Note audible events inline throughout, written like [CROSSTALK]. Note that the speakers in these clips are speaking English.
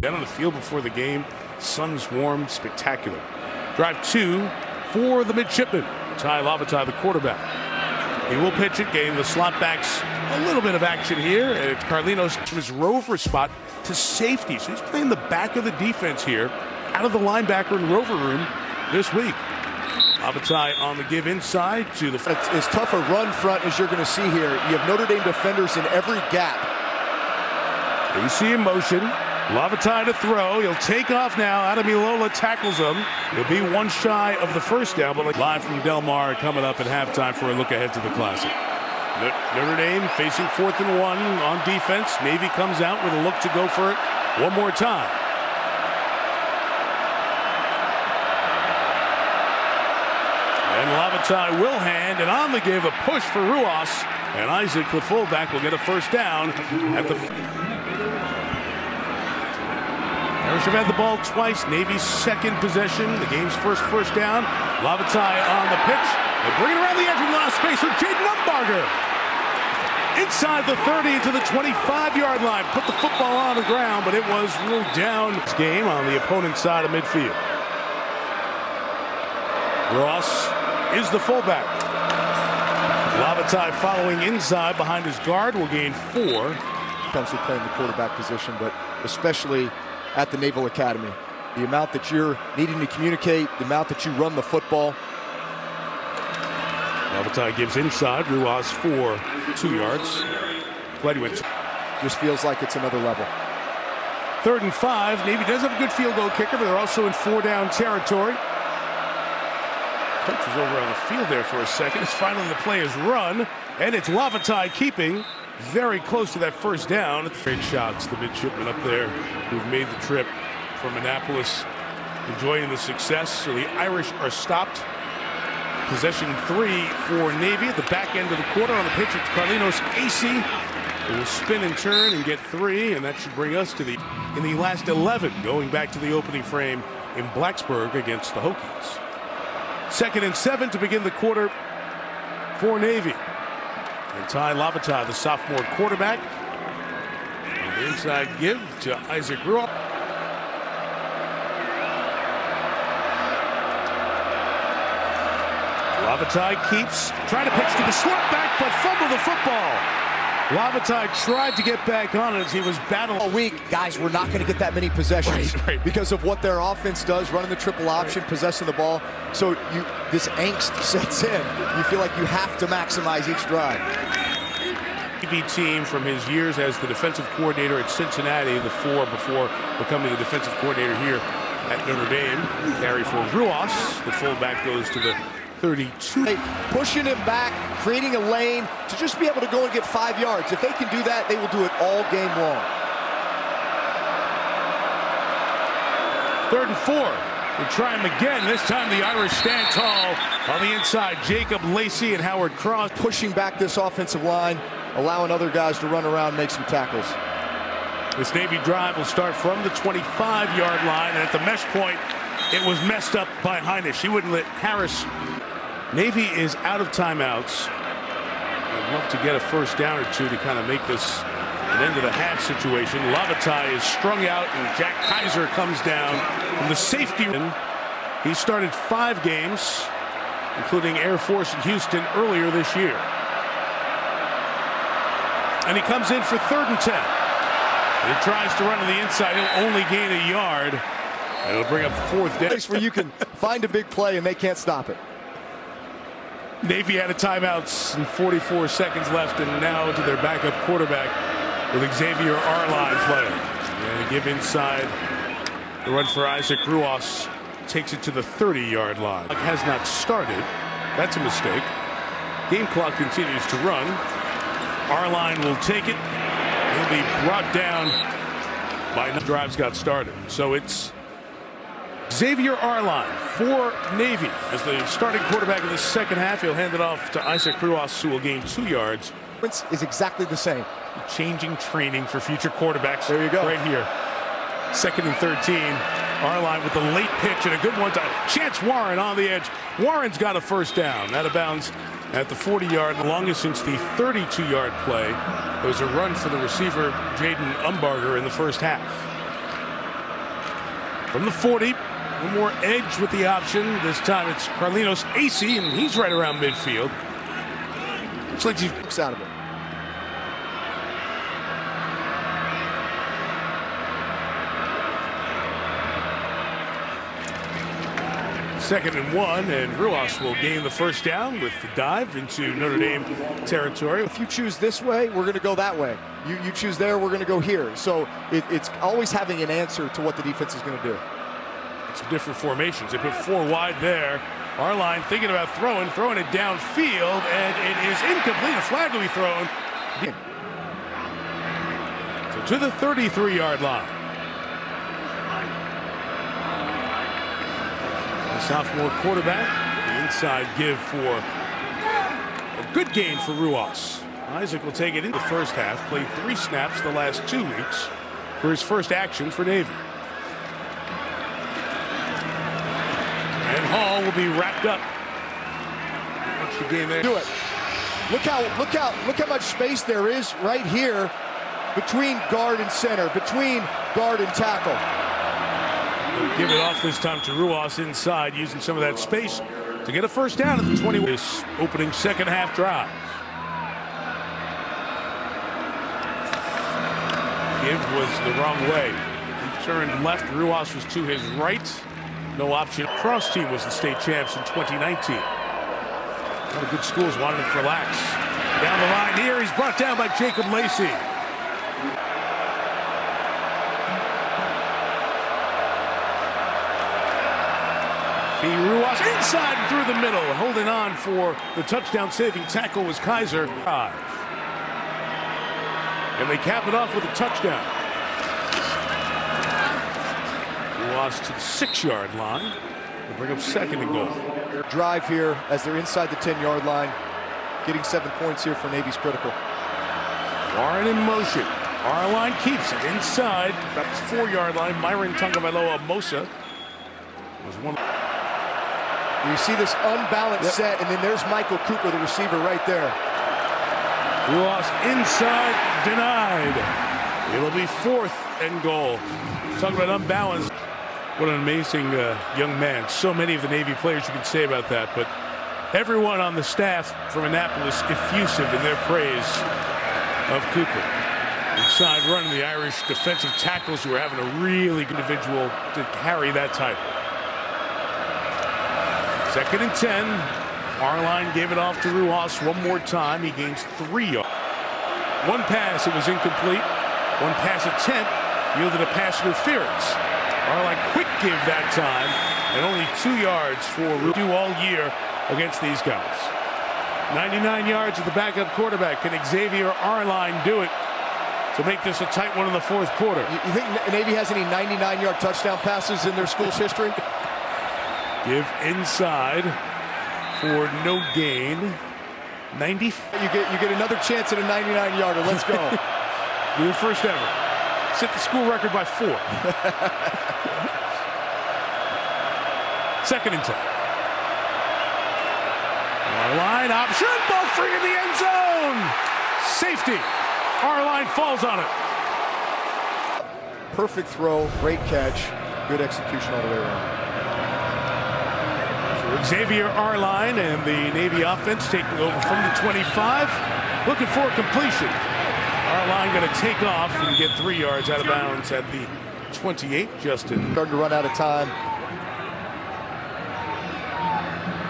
Down on the field before the game, sun's warm, spectacular. Drive two for the midshipman. Tai Lavatai, the quarterback. He will pitch it, getting the slot backs a little bit of action here. And Carlinos from his rover spot to safety. So he's playing the back of the defense here, out of the linebacker and rover room this week. Lavatai on the give inside to the. It's as tough a run front as you're going to see here. You have Notre Dame defenders in every gap. Acie in motion. Lavatai to throw. He'll take off now. Ademilola tackles him. He'll be one shy of the first down, but live from Del Mar coming up at halftime for a look ahead to the Classic. Notre Dame facing fourth and one on defense. Navy comes out with a look to go for it one more time. And Lavatai will hand, and on the give, a push for Ruoss. And Isaac, the fullback, will get a first down at the. Irish have had the ball twice. Navy's second possession. The game's first first down. Lavatai on the pitch. They bring it around the edge of the last space for Jayden Umbarger. Inside the 30 to the 25-yard line. Put the football on the ground, but it was ruled down. This game on the opponent's side of midfield. Ruoss is the fullback. Lavatai following inside behind his guard will gain four. Comes to playing the quarterback position, but especially at the Naval Academy. The amount that you're needing to communicate, the amount that you run the football. Lavatai gives inside. Ruoss for two yards. Glad he went. Just feels like it's another level. Third and five. Navy does have a good field goal kicker, but they're also in four down territory. Coach was over on the field there for a second. It's finally the play is run, and it's Lavatai keeping very close to that first down. Great shots, the midshipmen up there who've made the trip from Annapolis, enjoying the success. So the Irish are stopped. Possession three for Navy at the back end of the quarter on the pitch. It's Carlinos Acie. It will spin and turn and get three, and that should bring us to the in the last 11, going back to the opening frame in Blacksburg against the Hokies. Second and seven to begin the quarter for Navy. And Tai Lavatai, the sophomore quarterback. And the inside give to Isaac Ruoss. Lavatai keeps trying to pitch to the slot back, but fumble the football. Lavatai tried to get back on it as he was battling. All week, guys, we're not going to get that many possessions right, right. because of what their offense does, running the triple option, right. possessing the ball. So you, this angst [LAUGHS] sets in. You feel like you have to maximize each drive. TV team from his years as the defensive coordinator at Cincinnati, the four before becoming the defensive coordinator here at Notre Dame. Carry for Ruoss. The fullback goes to the 32. Pushing him back, creating a lane to just be able to go and get five yards. If they can do that, they will do it all game long. Third and four. They try him again. This time the Irish stand tall on the inside. Jacob Lacey and Howard Cross. Pushing back this offensive line, allowing other guys to run around and make some tackles. This Navy drive will start from the 25-yard line, and at the mesh point, it was messed up by Hinish. He wouldn't let Harris Navy is out of timeouts. I'd love to get a first down or two to kind of make this an end of the half situation. Lavatai is strung out, and Jack Kiser comes down from the safety. He started five games, including Air Force in Houston earlier this year. And he comes in for third and 10. And he tries to run to the inside. He'll only gain a yard. And it'll bring up fourth down. Place where you can find a big play and they can't stop it. Navy had a timeout and 44 seconds left, and now to their backup quarterback with Xavier Arline playing. And give inside. The run for Isaac Ruoss takes it to the 30-yard line. Has not started. That's a mistake. Game clock continues to run. Arline will take it. He'll be brought down by drives got started. So it's Xavier Arline for Navy as the starting quarterback of the second half. He'll hand it off to Isaac Ruoss, who will gain two yards. Is exactly the same. Changing training for future quarterbacks. There you go. Right here. Second and 13. Arline with the late pitch and a good one to Chance Warren on the edge. Warren's got a first down. Out of bounds at the 40-yard, the longest since the 32-yard play. There was a run for the receiver, Jayden Umbarger, in the first half. From the 40, one more edge with the option. This time it's Carlinos Acie, and he's right around midfield. Looks like out of it. Second and one, and Ruoss will gain the first down with the dive into Notre Dame territory. If you choose this way, we're going to go that way. You, you choose there, we're going to go here. So it, it's always having an answer to what the defense is going to do. Some different formations. They put four wide there. Arline thinking about throwing, throwing it downfield, and it is incomplete. A flag will be thrown. So to the 33-yard line. sophomore quarterback. The inside give for a good game for Ruoss. Isaac will take it in the first half, played three snaps the last two weeks for his first action for Navy. Hall will be wrapped up. Watch the game. Eh? Do it. Look how look how look how much space there is right here between guard and center, between guard and tackle. Give it off this time to Ruoss inside, using some of that space to get a first down at the 20. This opening second half drive. Gibbs was the wrong way. He turned left. Ruoss was to his right. No option. Cross team was the state champs in 2019. A lot of good schools wanted him for lax. Down the line here, he's brought down by Jacob Lacey. The Ruoss inside and through the middle. Holding on for the touchdown saving tackle was Kiser. And they cap it off with a touchdown. To the six-yard line. They bring up second and goal. Drive here as they're inside the 10-yard line. Getting seven points here for Navy's critical. Warren in motion. Arline keeps it inside. That's four-yard line. Myron Tagovailoa-Amosa was one. You see this unbalanced yep. set, and then there's Mychal Cooper, the receiver, right there. Lost inside, denied. It'll be fourth and goal. Talk about unbalanced. What an amazing uh, young man. So many of the Navy players you can say about that, but everyone on the staff from Annapolis effusive in their praise of Cooper. Inside running the Irish defensive tackles who are having a really good individual to carry that title. Second and 10. Arline gave it off to Ruoss one more time. He gains three yards. One pass, it was incomplete. One pass attempt yielded a pass interference. Arline quick give that time, and only two yards for do all year against these guys. 99 yards at the backup quarterback. Can Xavier Arline do it to make this a tight one in the fourth quarter? You think Navy has any 99-yard touchdown passes in their school's history? Give inside for no gain. 90. You get you get another chance at a 99 yarder. Let's go. [LAUGHS] Your first ever. Set the school record by four. Second and 10. Arline option. Ball free in the end zone. Safety. Arline falls on it. Perfect throw. Great catch. Good execution all the way around. Xavier Arline and the Navy offense taking over from the 25. Looking for a completion. Arline going to take off and get three yards out of bounds at the 28. Justin. Starting to run out of time.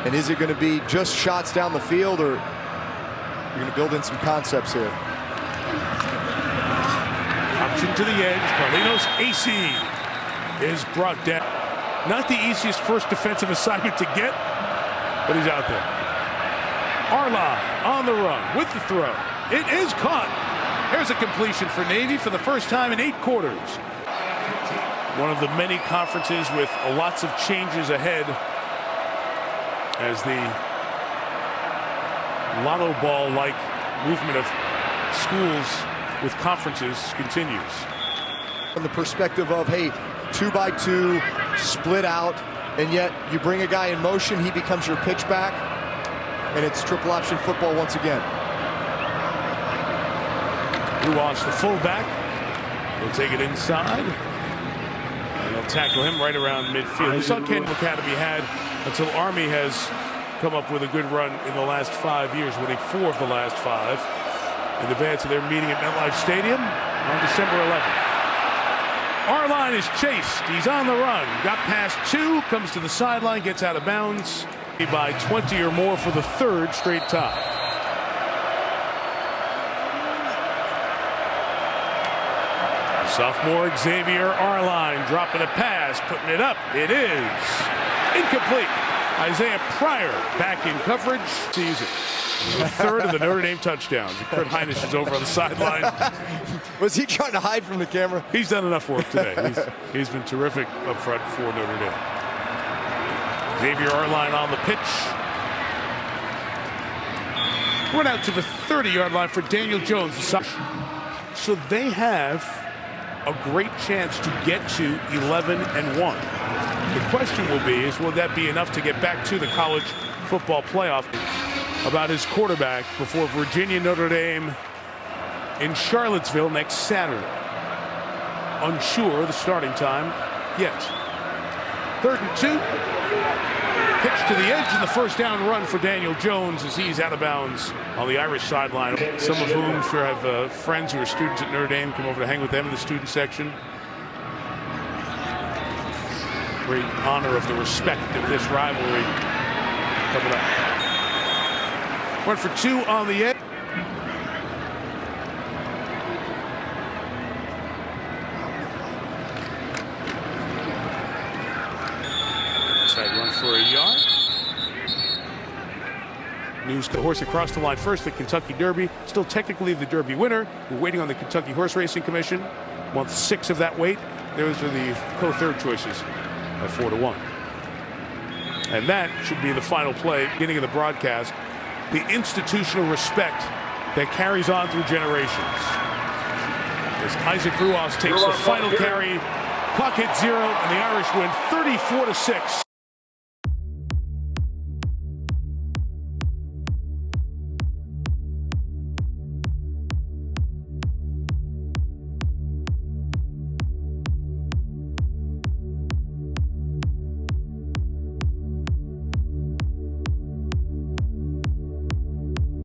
And is it going to be just shots down the field or you're going to build in some concepts here? Option to the edge. Carlinos Acie is brought down. Not the easiest first defensive assignment to get, but he's out there. Arla on the run with the throw. It is caught. There's a completion for Navy for the first time in eight quarters. One of the many conferences with lots of changes ahead as the lotto ball-like movement of schools with conferences continues. From the perspective of, hey, two by two, split out, and yet you bring a guy in motion, he becomes your pitchback, and it's triple option football once again. Ruoss the fullback. He'll take it inside. And he'll tackle him right around midfield. The Sun Canyon Academy had until Army has come up with a good run in the last five years, winning four of the last five in advance of their meeting at MetLife Stadium on December 11th. Arline is chased. He's on the run. Got past two, comes to the sideline, gets out of bounds by 20 or more for the third straight time. Sophomore Xavier Arline dropping a pass, putting it up. It is incomplete. Isaiah Pryor back in coverage. Season. The third of the Notre Dame touchdowns. Kurt Hinish is over on the sideline. [LAUGHS] Was he trying to hide from the camera? He's done enough work today. He's, he's been terrific up front for Notre Dame. Xavier Arline on the pitch. Run out to the 30-yard line for Daniel Jones. So they have a great chance to get to 11 and 1. The question will be is will that be enough to get back to the college football playoff? About his quarterback before Virginia Notre Dame in Charlottesville next Saturday. Unsure the starting time yet. Third and two. Pitch to the edge and the first down run for Daniel Jones as he's out of bounds on the Irish sideline. Some of whom sure have uh, friends who are students at Notre Dame come over to hang with them in the student section. Great honor of the respect of this rivalry coming up. Went for two on the edge. Side run for a yard. News the horse across the line first, the Kentucky Derby. Still technically the Derby winner. We're waiting on the Kentucky Horse Racing Commission. Month six of that weight. Those are the co-third choices at four to one. And that should be the final play, beginning of the broadcast. The institutional respect that carries on through generations. As Isaac Ruoss takes the final carry, clock hit zero, and the Irish win 34 to 6.